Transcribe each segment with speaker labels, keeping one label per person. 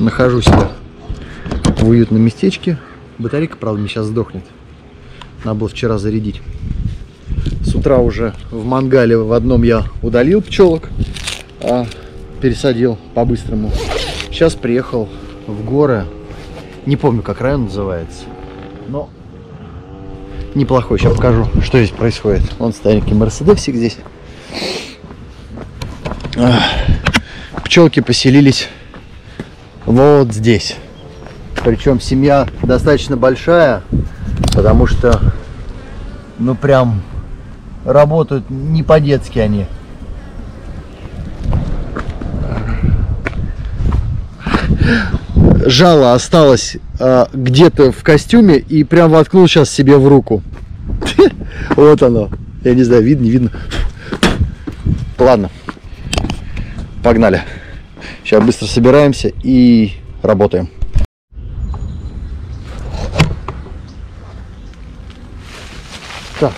Speaker 1: Нахожусь я в уютном местечке. Батарейка, правда, мне сейчас сдохнет. Надо было вчера зарядить. С утра уже в мангале в одном я удалил пчелок, а пересадил по-быстрому. Сейчас приехал в горы. Не помню, как район называется. Но неплохой. Сейчас покажу, что здесь происходит. Вон старенький мерседесик здесь. Пчелки поселились вот здесь. Причем семья достаточно большая, потому что, ну прям, работают не по-детски они. Жало осталось а, где-то в костюме и прям воткнул сейчас себе в руку. Вот оно. Я не знаю, видно, не видно. Ладно. Погнали. Сейчас быстро собираемся и работаем. Так.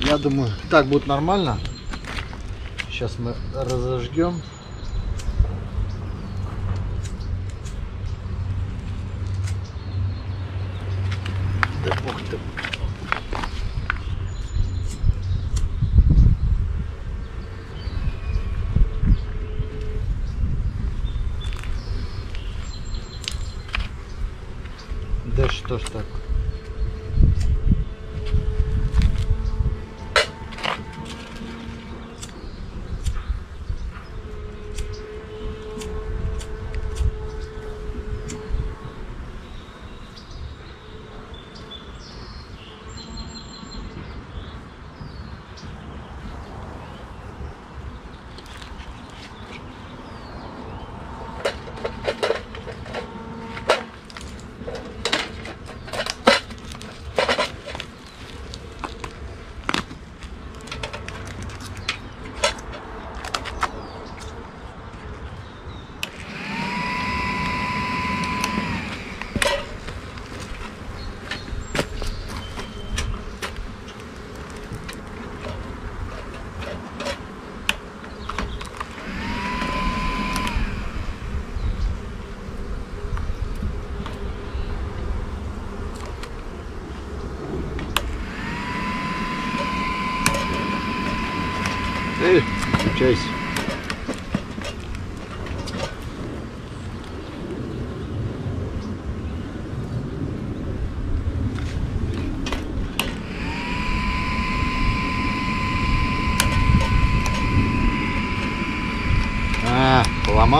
Speaker 1: Я думаю, так будет нормально. Сейчас мы разожгем. Да бог ты. Да что ж так?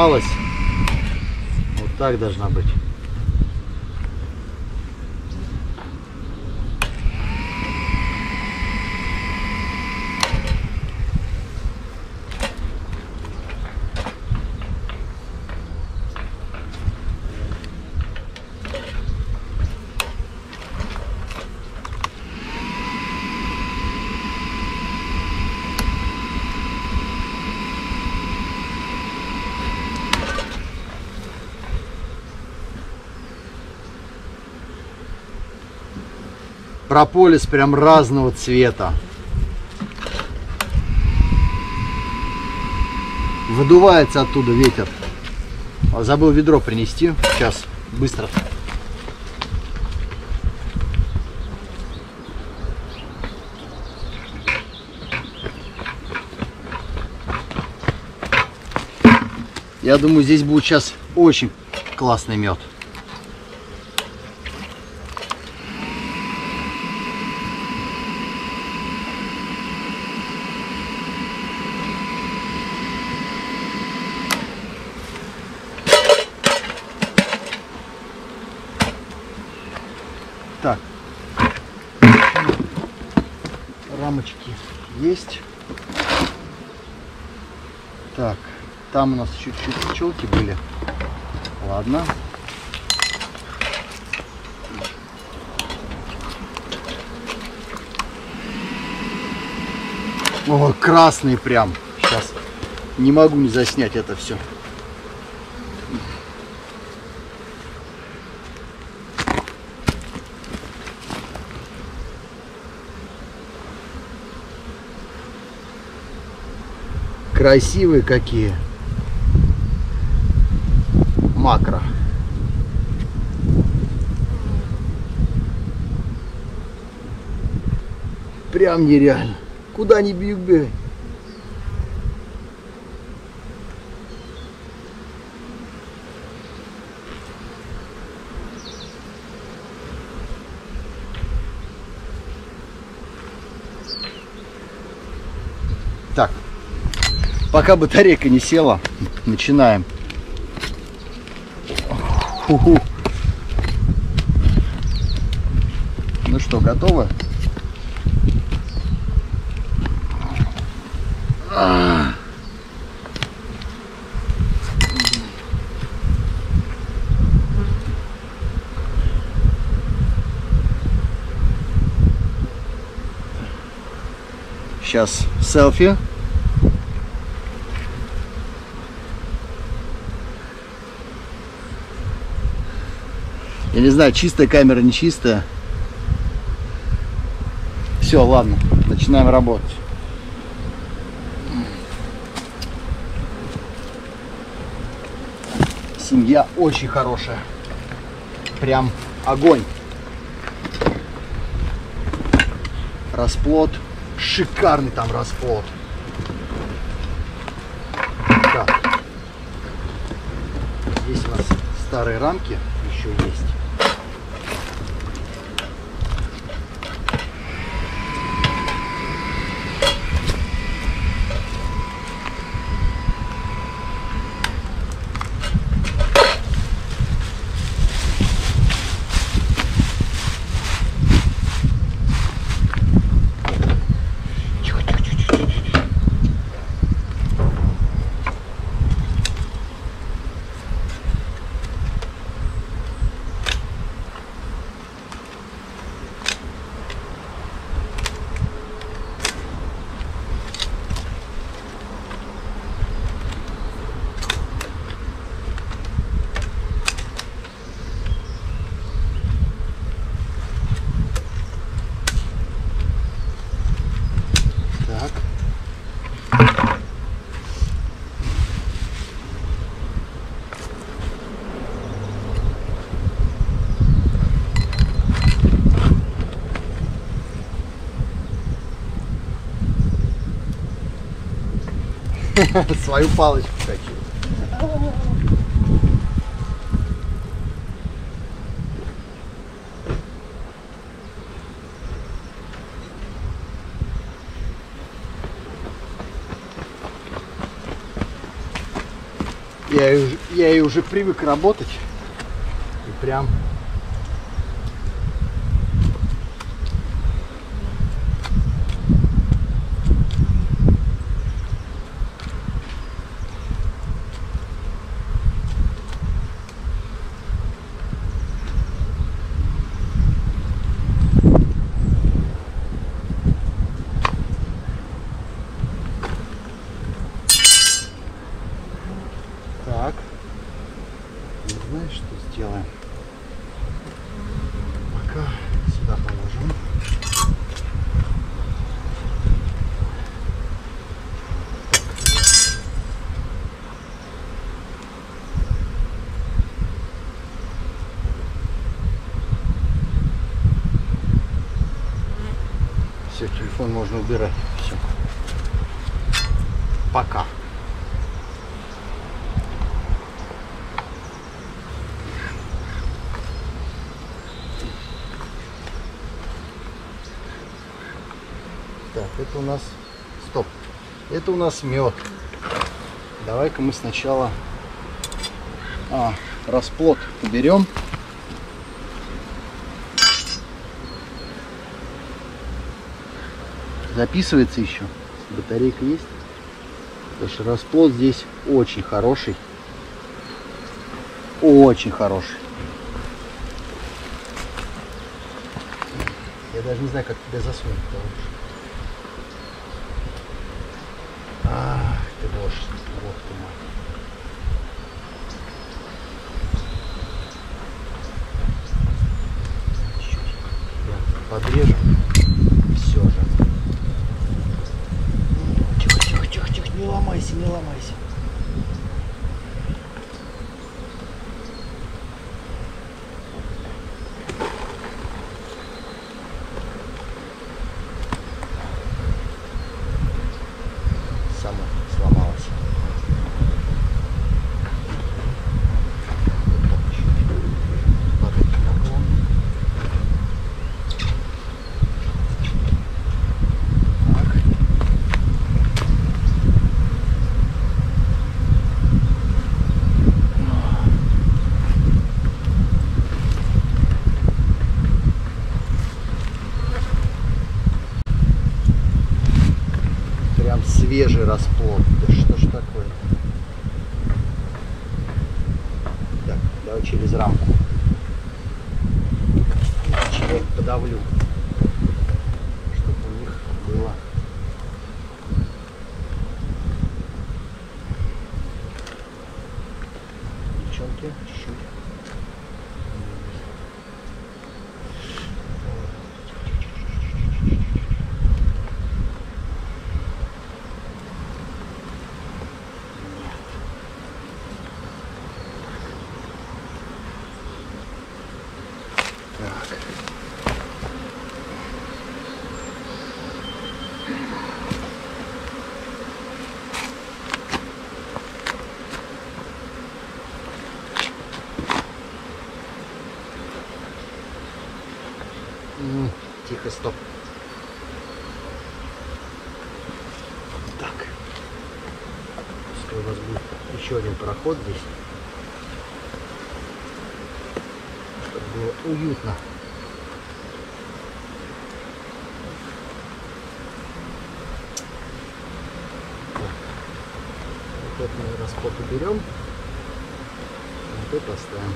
Speaker 1: Поломалась. Вот так должна быть. Прополис прям разного цвета. Выдувается оттуда ветер. А, Забыл ведро принести. Сейчас, быстро. Я думаю, здесь будет сейчас очень классный мед. Так. Рамочки есть. Так. Там у нас чуть-чуть пчелки были. Ладно. Красный прям. Сейчас не могу не заснять это все. Красивые какие. макро. Прям нереально. Куда ни бег, бегай. Так, пока батарейка не села, начинаем. Ху-ху. Ну что, готовы? Сейчас селфи. Я не знаю, чистая камера, не чистая. Все, ладно, начинаем работать. Семья очень хорошая. Прям огонь. Расплод. Шикарный там расплод. Так. Здесь у нас старые рамки еще есть. Так. Свою палочку хочу. Я, я ей уже привык работать. И прям Так. Не знаешь, что сделаем? Пока сюда положим. Все, телефон можно убирать. Все. Пока. Так, это у нас... Стоп. Это у нас мед. Давай-ка мы сначала а, расплод уберем. Записывается еще. Батарейка есть. Что расплод здесь очень хороший. Очень хороший. Я даже не знаю, как тебя засунуть лучше. Ах, ты боже, бог ты я подрежу. Все же. Ломайся, не ломайся. же расплод. Да что ж такое? Так, давай через рамку. Чего подавлю. Чтобы у них было. Девчонки, чуть-чуть. Так. М, Тихо, стоп. Так. Пускай у нас будет еще один проход здесь. Чтобы было уютно. Вот этот мы расход уберем. Вот это оставим.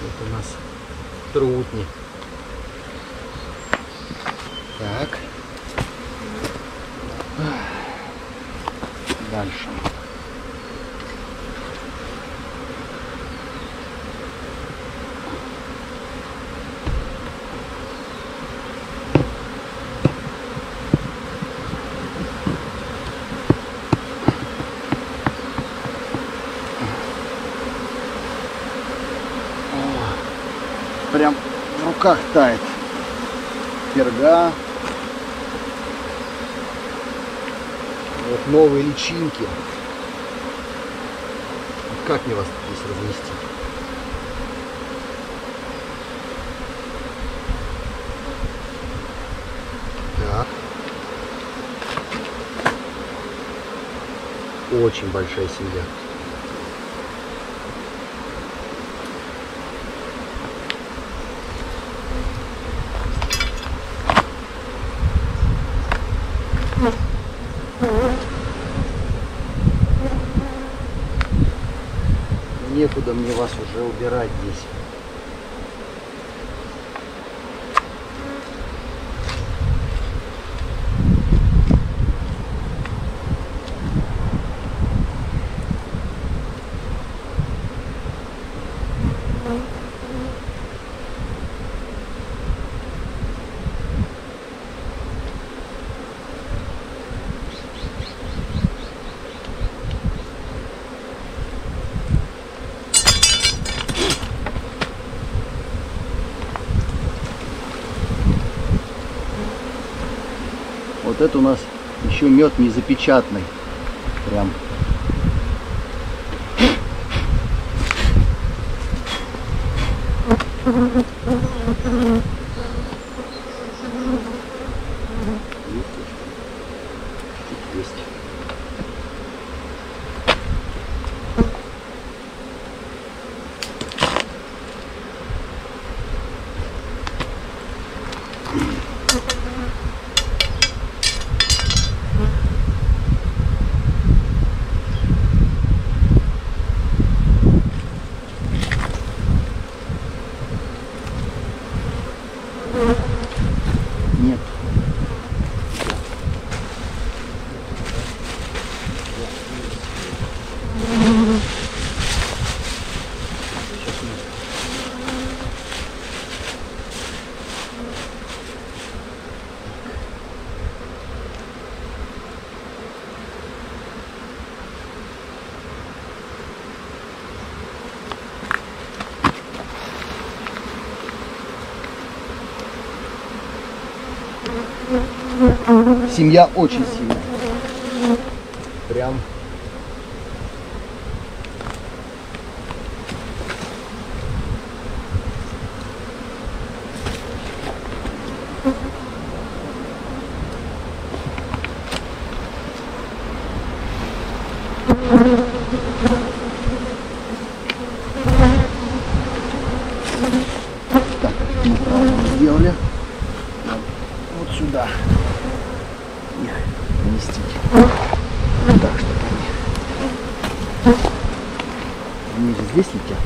Speaker 1: Это у нас трутни. Руках тает. Перга. Вот новые личинки. Как мне вас здесь разместить? Так. Очень большая семья. Некуда мне вас уже убирать здесь. Вот это у нас еще мед не запечатанный. Прям. Есть. Семья очень сильная. Прям.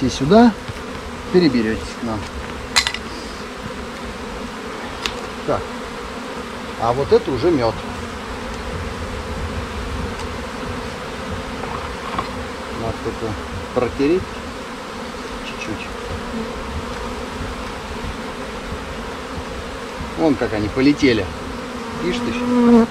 Speaker 1: все сюда переберетесь к нам. Так. А вот это уже мед. Надо только протереть чуть-чуть. Вон как они полетели. Видишь ты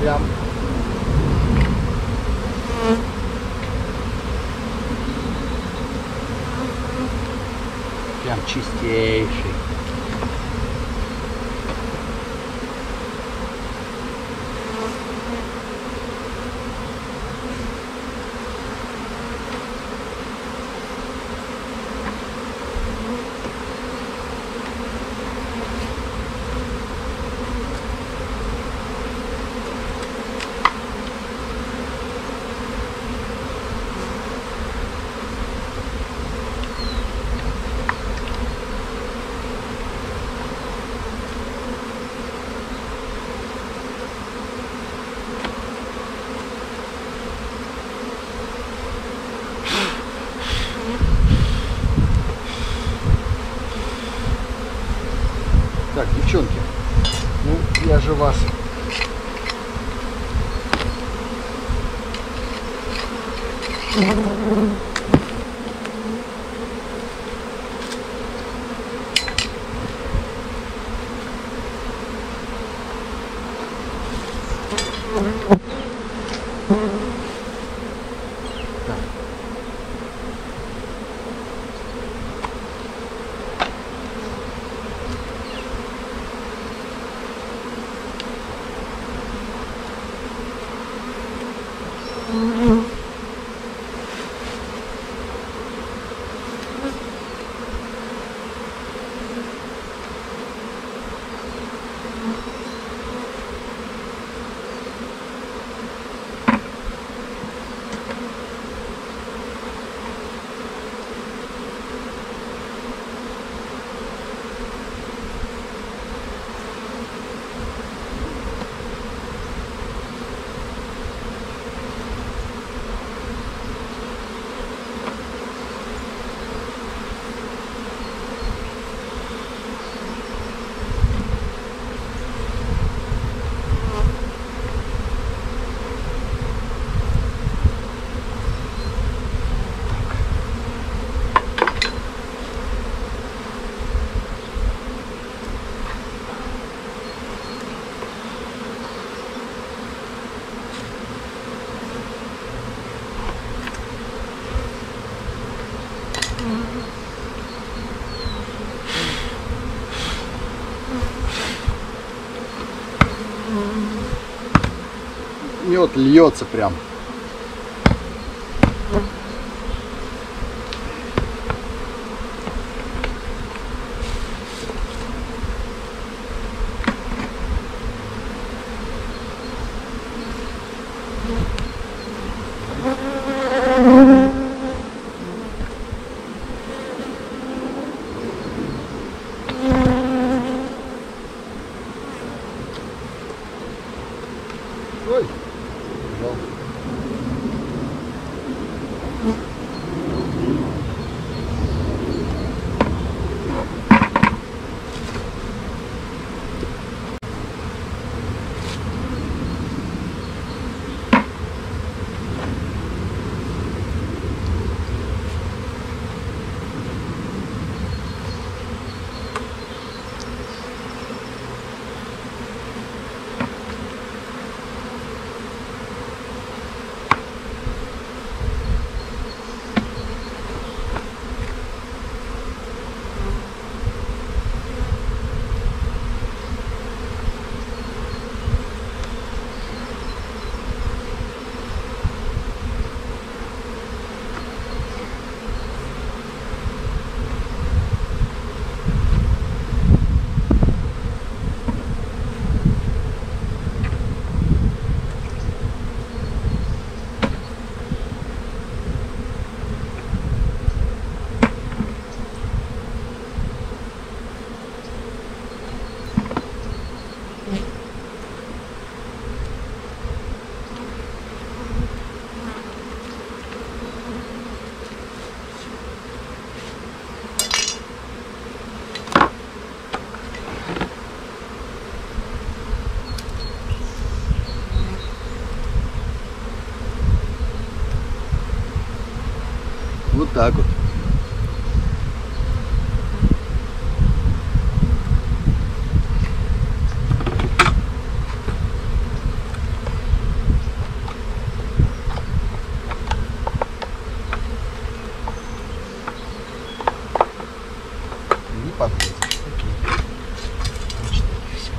Speaker 1: еще? Mm-hmm. Мед льется прям. Вот так вот. Не подходит. Окей. Точно, всё.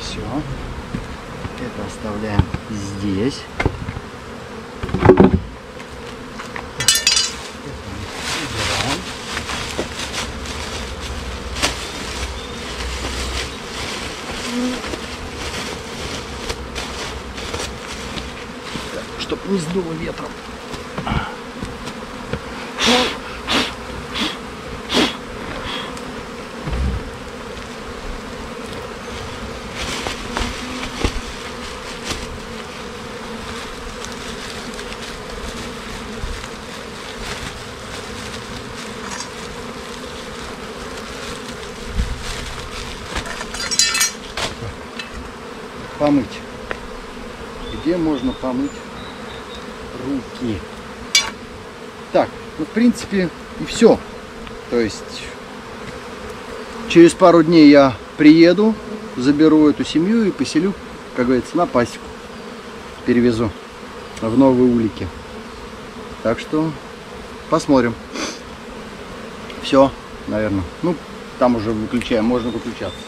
Speaker 1: Все. Это оставляем здесь. Это мы убираем. Так, чтоб не сдуло ветром. помыть. Где можно помыть руки? Так, ну в принципе и все. То есть через пару дней я приеду, заберу эту семью и поселю, как говорится, на пасеку. Перевезу в новые улики. Так что посмотрим. Все, наверное. Ну, там уже выключаем, можно выключаться.